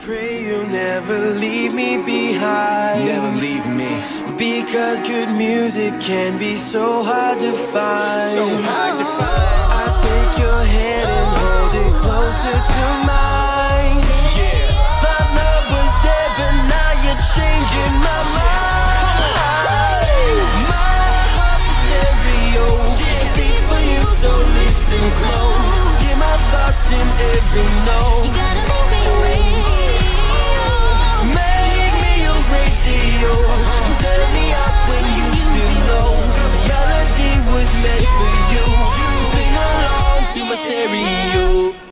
pray you never leave me behind. Never leave me. Because good music can be so hard to find. So hard to find. I take your hand and hold it closer to mine. Yeah. Thought love was dead, but now you're changing my mind. So listen close, hear my thoughts in every note free you.